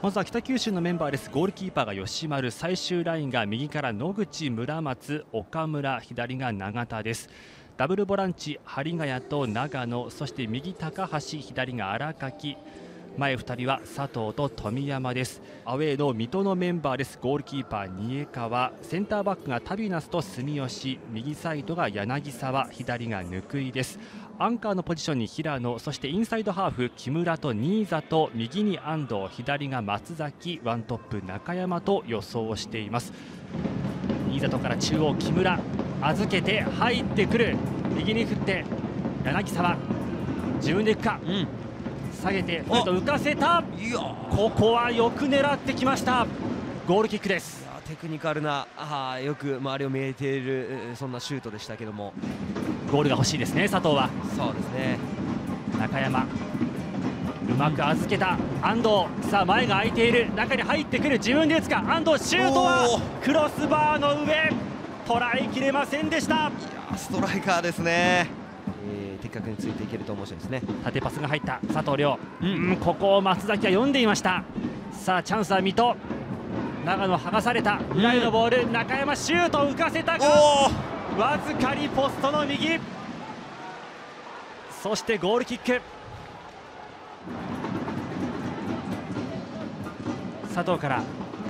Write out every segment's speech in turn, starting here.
まずは北九州のメンバーです。ゴールキーパーが吉丸。最終ラインが右から野口村松岡村左が永田です。ダブルボランチ針ヶ谷と長野。そして右高橋左が荒垣。前2人は佐藤と富山です。アウェーの水戸のメンバーです。ゴールキーパー新江川センターバックがタビナスと住吉。右サイドが柳沢。左が貫井です。アンカーのポジションに平野そしてインサイドハーフ木村と新座と右に安藤左が松崎ワントップ中山と予想しています。新里から中央木村預けて入ってくる。右に振って柳沢自分で行くか、うん。下げて浮かせた。ここはよく狙ってきました。ゴールキックです。テクニカルなあよく周りを見えているそんなシュートでしたけどもゴールが欲しいですね佐藤は。そうですね。中山。うまく預けた。安藤。さあ前が空いている。中に入ってくる。自分で打つか。安藤シュートはクロスバーの上。捉えきれませんでした。ストライカーですね。的確についていけると面白いですね。縦パスが入った。佐藤亮、うん、ここを松崎は読んでいました。さあチャンスは水戸。長野剥がされた。裏へのボール、うん、中山シュート浮かせたがわずかにポストの右。そしてゴールキック。佐藤から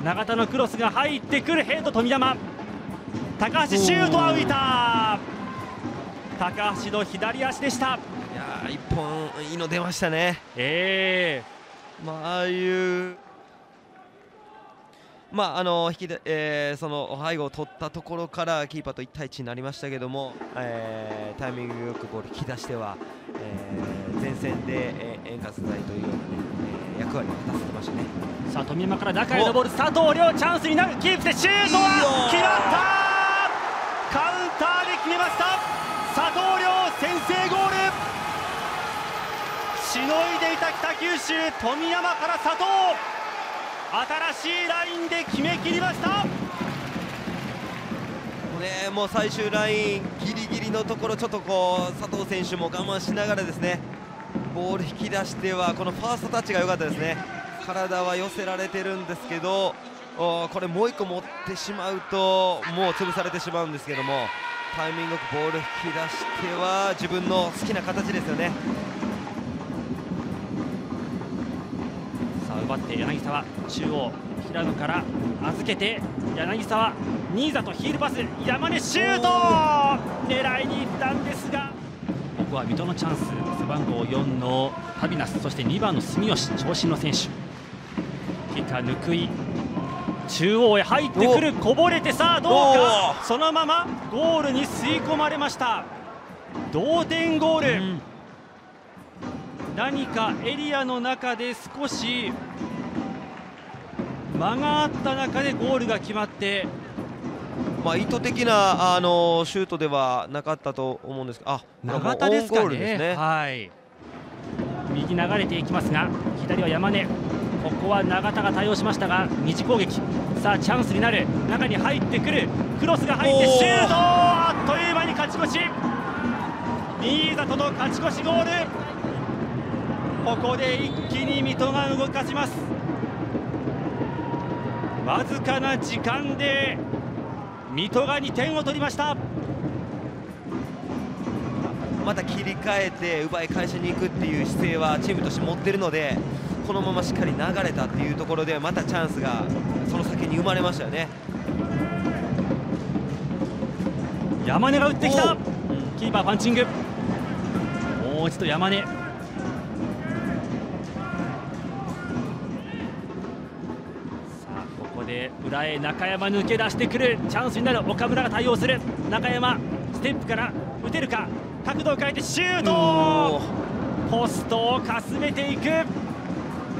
永田のクロスが入ってくるヘッド富山。高橋シュートは浮いた。高橋の左足でした。いや一本いいの出ましたね。ええ。ー、まあああいうまああの引きで、えー、その背後を取ったところからキーパーと1対1になりましたけども、えー、タイミングよくボール引き出しては、えー、前線で、えー、円滑剤というような、ねえー、役割を果たせてましたね。さあ富山から中へのボール佐藤亮チャンスになるキープでシュートは決まった。カウンターで決めました。佐藤亮先制ゴール。しのいでいた北九州富山から佐藤。新しいラインで決めきりました。ねもう最終ラインギリギリのところちょっとこう佐藤選手も我慢しながらですね。ボール引き出してはこのファーストタッチが良かったですね。体は寄せられてるんですけどこれもう1個持ってしまうともう潰されてしまうんですけども。タイミングよくボール引き出しては自分の好きな形ですよね。奪って柳沢中央平野から預けて柳沢新座とヒールパス山根シュート狙いに行ったんですがここは水戸のチャンス背番号4のタビナスそして2番の住吉長身の選手。キッカー貫井中央へ入ってくるこぼれてさあどうか？そのままゴールに吸い込まれました。同点ゴール、うん、何かエリアの中で少し間があった中でゴールが決まって。まあ、意図的なあのシュートではなかったと思うんですが、あ永田ですかね、ね、はい、右流れていきますが左は山根。ここは永田が対応しましたが二次攻撃。さあチャンスになる。中に入ってくる。クロスが入ってシュート！あっという間に勝ち越し。新里の勝ち越しゴールここで一気に水戸が動かします。わずかな時間で水戸が2点を取りました。また切り替えて奪い返しに行くっていう姿勢はチームとして持っているのでこのまましっかり流れたっていうところでまたチャンスがその先に生まれましたよね。山根が打ってきた。キーパーパンチング。もう一度山根裏へ中山抜け出してくる。チャンスになる。岡村が対応する。中山ステップから打てるか？角度を変えてシュート！ポストをかすめていく。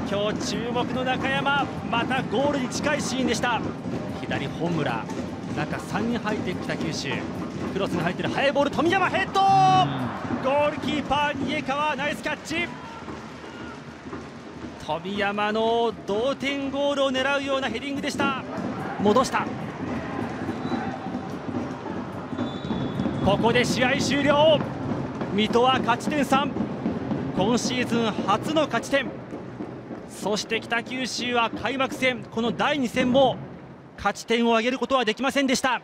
今日注目の中山またゴールに近いシーンでした。左本村中3人入ってきた九州。クロスが入ってる。速いボール富山ヘッド！ゴールキーパー逃げ川ナイスキャッチ！富山の同点ゴールを狙うようなヘディングでした戻した。ここで試合終了。水戸は勝ち点3今シーズン初の勝ち点。そして北九州は開幕戦。この第2戦も勝ち点を挙げることはできませんでした。